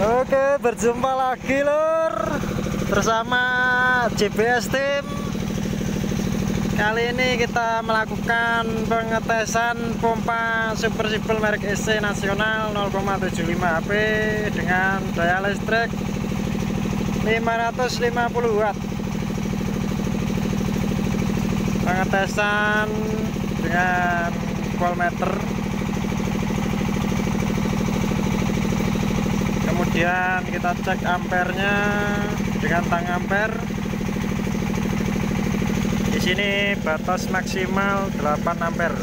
Oke, berjumpa lagi lur bersama JBS Team. Kali ini kita melakukan pengetesan pompa super simple merek SC nasional 0,75 HP dengan daya listrik 550 watt. Pengetesan dengan voltmeter kemudian kita cek ampernya dengan tang amper. Di sini batas maksimal 8 ampere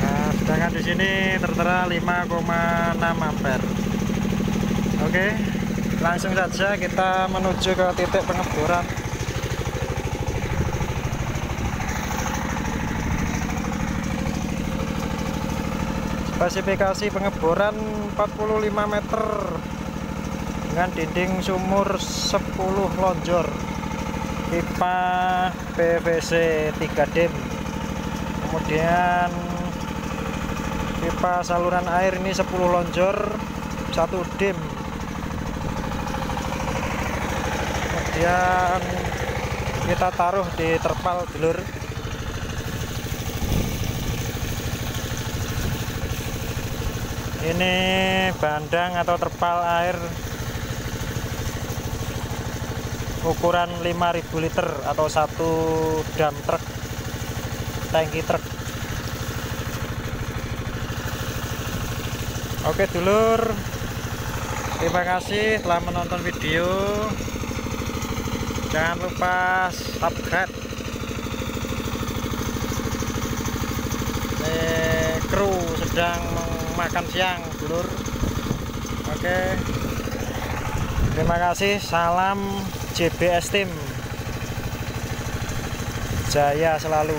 nah, sedangkan di sini tertera 5,6 ampere oke langsung saja kita menuju ke titik pengeboran spesifikasi pengeboran 45 meter dengan dinding sumur 10 lonjor. Pipa PVC 3 dim kemudian pipa saluran air ini 10 lonjor 1 dim kemudian kita taruh di terpal dulur ini bandang atau terpal air ukuran 5000 liter atau satu dam truk tangki truk. Oke dulur. Terima kasih telah menonton video. Jangan lupa subscribe. Ini kru sedang makan siang dulur. Oke. Terima kasih. Salam JBS Team. Jaya selalu